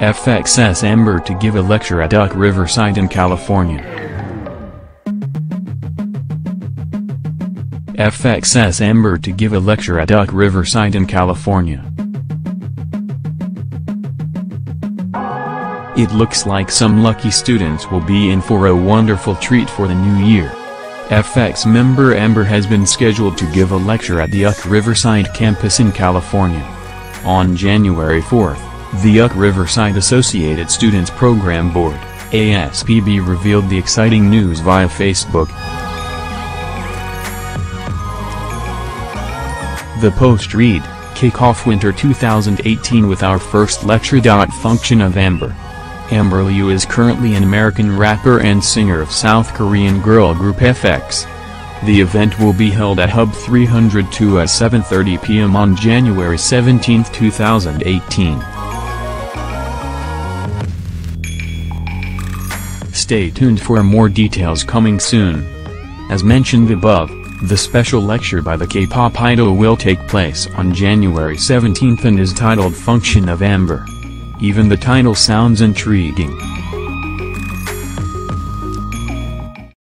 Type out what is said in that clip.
FXS Amber to give a lecture at Duck Riverside in California. FXS Amber to give a lecture at Duck Riverside in California. It looks like some lucky students will be in for a wonderful treat for the new year. FX member Amber has been scheduled to give a lecture at the UC Riverside campus in California. On January 4th, the UC Riverside Associated Students Program Board, ASPB revealed the exciting news via Facebook. The post read, Kick off winter 2018 with our first lecture. Function of Amber. Amber Liu is currently an American rapper and singer of South Korean girl group FX. The event will be held at Hub 302 at 7.30 p.m. on January 17, 2018. Stay tuned for more details coming soon. As mentioned above, the special lecture by the K-pop idol will take place on January 17 and is titled Function of Amber. Even the title sounds intriguing.